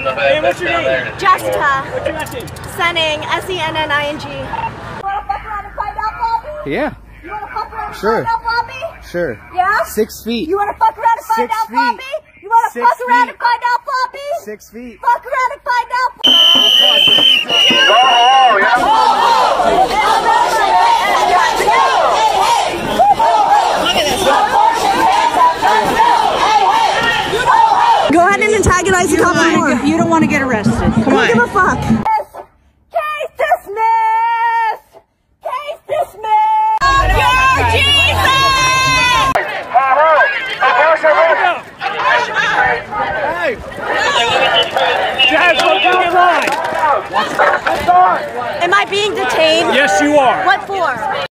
Hey, what's your name? Jessica. What's your last name? Senning. S-E-N-N-I-N-G. You wanna fuck around and find out, Bobby? Yeah, You wanna fuck around and Sure. find out, Bobby? sure. Yeah? Six feet. You wanna fuck around and find Six out, feet. Bobby? You wanna Six fuck around feet. and find out, Bobby? Six feet. Fuck around and find out. Go ahead and antagonize the couple more. You don't want to get arrested. Come Don't give a on. fuck. Case dismissed! Case dismissed! Your Jesus! Hey! Jazz, look in line! Am I being detained? Yes, you are. What for?